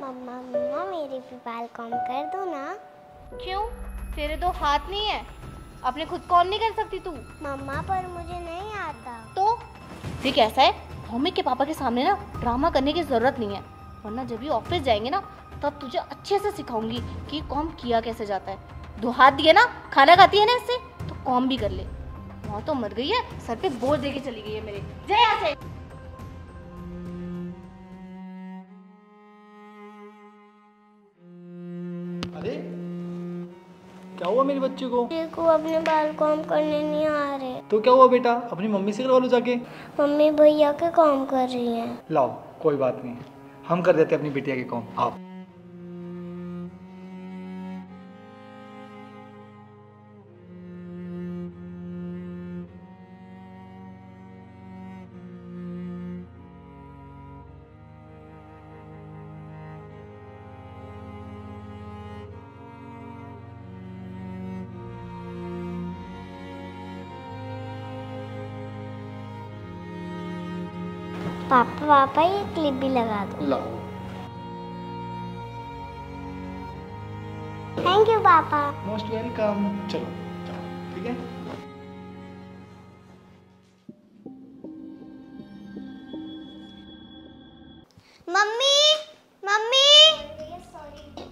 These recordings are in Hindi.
मम्मा मम्मा मेरे भी बाल कॉम कर दो ना। क्यों? तेरे दो हाथ नहीं है। अपने खुद कौन नहीं कर सकती तू? मम्मा पर मुझे नहीं आता। तो? देख ऐसा है भौमिक के पापा के सामने ना ड्रामा करने की ज़रूरत नहीं है। वरना जब भी ऑफ़िस जाएँगे ना तब तुझे अच्छे से सिखाऊँगी कि कॉम किया कैसे जाता है। दो हाथ दिए ना खाना खाती है ना इससे तो कॉम भी कर ले। वहाँ तो मर गई है सर पे बोझ दे के चली गई है मेरे। जय से अरे क्या हुआ मेरे बच्चे को? मेरे को अपने बाल काम करने नहीं आ रहे। तो क्या हुआ बेटा? अपनी मम्मी से करवा लो जाके। मम्मी भैया के काम कर रही हैं। लाओ कोई बात नहीं। हम कर देते अपनी बिटिया के काम। आओ पापा पापा ये क्लिप भी लगा दो। लाओ thank you papa. Most welcome चलो चलो ठीक है? Mummy mummy.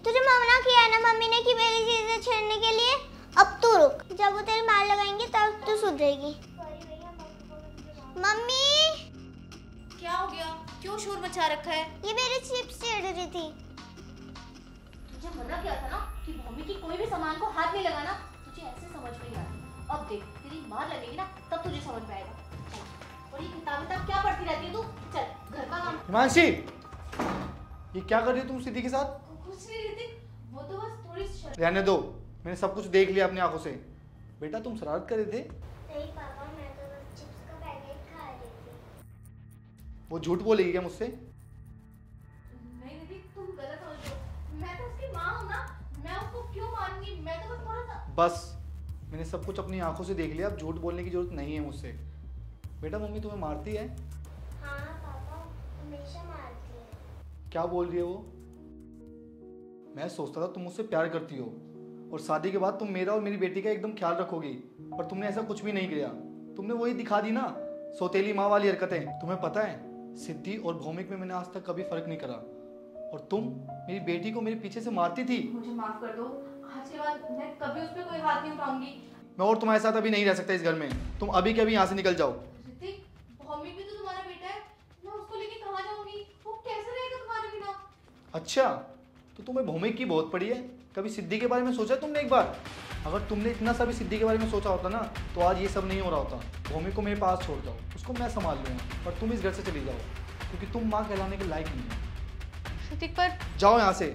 तुझे मना किया है ना? मम्मी ने कि मेरी चीज़ें छेड़ने के लिए? अब तू रुक। जब वो तेरे मार लगाएँगे तब तू सुधरेगी। क्यों शोर मचा रखा है? ये मेरी चिप्स छेड़ रही थी। तुझे मना किया था ना कि भूमि की कोई भी सामान को हाथ नहीं लगाना तुझे ऐसे समझ में नहीं आती। अब देख तेरी मार लगेगी ना तब तुझे समझ में आएगा। और ये किताब किताब क्या पढ़ती रहती है तू? चल घर का काम। हिमांशी ये क्या कर रही हो तुम सिद्धि के साथ? कुछ नहीं रहती वो तो बस थोड़ी रहने दो मैंने सब कुछ देख लिया अपनी आँखों से। बेटा तुम शरारत कर रहे थे? नहीं पापा। वो झूठ बोलेगी क्या मुझसे? नहीं दीदी तुम गलत समझ। रहे मैं तो उसकी माँ हूँ ना। मैं उसको क्यों मारूँगी मैं तो बस थोड़ा सा बस। मैंने सब कुछ अपनी आँखों से देख लिया। अब झूठ बोलने की ज़रूरत नहीं है मुझसे। बेटा मम्मी तुम्हें मारती है? हाँ पापा। हमेशा मारती है। क्या बोल रही है वो? मैं सोचता था तुम मुझसे प्यार करती हो। और शादी के बाद तुम मेरा और मेरी बेटी का एकदम ख्याल रखोगी। पर तुमने ऐसा कुछ भी नहीं किया। तुमने वही दिखा दी ना। सौतेली माँ वाली हरकतें। तुम्हें पता है? सिद्धि और भौमिक में मैंने आज तक कभी फ़र्क नहीं करा। और तुम मेरी बेटी को मेरे पीछे से मारती थी। मुझे माफ़ कर दो। आज के बाद मैं कभी उस पर कोई हाथ नहीं उठाऊँगी। मैं और तुम्हारे साथ अभी नहीं रह सकता इस घर में। तुम अभी के अभी यहाँ से निकल जाओ। भौमिक भी तो तुम्हारा बेटा है। मैं उसको लेके कहाँ जाऊँगी? वो कैसे रहेगा तुम्हारे बिना? अच्छा तो तुम्हें भौमिक की बहुत पड़ी है। कभी सिद्धि के बारे में सोचा तुमने एक बार? अगर तुमने इतना सा भी सिद्धि के बारे में सोचा होता ना तो आज ये सब नहीं हो रहा होता। भूमि को मेरे पास छोड़ जाओ उसको मैं संभाल लूँगा और तुम इस घर से चली जाओ क्योंकि तुम माँ कहलाने के लायक नहीं हो। पर जाओ यहाँ से।